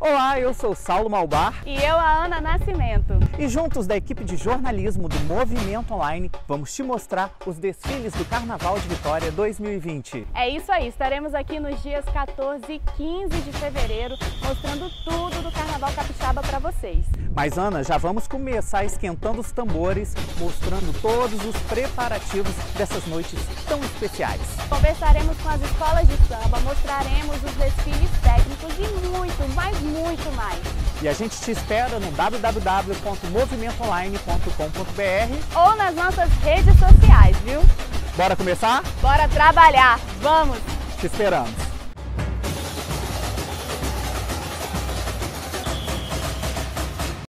Olá, eu sou Saulo Malbar. E eu, a Ana Nascimento. E juntos da equipe de jornalismo do Movimento Online, vamos te mostrar os desfiles do Carnaval de Vitória 2020. É isso aí, estaremos aqui nos dias 14 e 15 de fevereiro, mostrando tudo do Carnaval Capixaba para vocês. Mas Ana, já vamos começar esquentando os tambores, mostrando todos os preparativos dessas noites tão especiais. Conversaremos com as escolas de samba, mostraremos os desfiles mas muito mais. E a gente te espera no www.movimentoonline.com.br ou nas nossas redes sociais, viu? Bora começar? Bora trabalhar! Vamos! Te esperamos!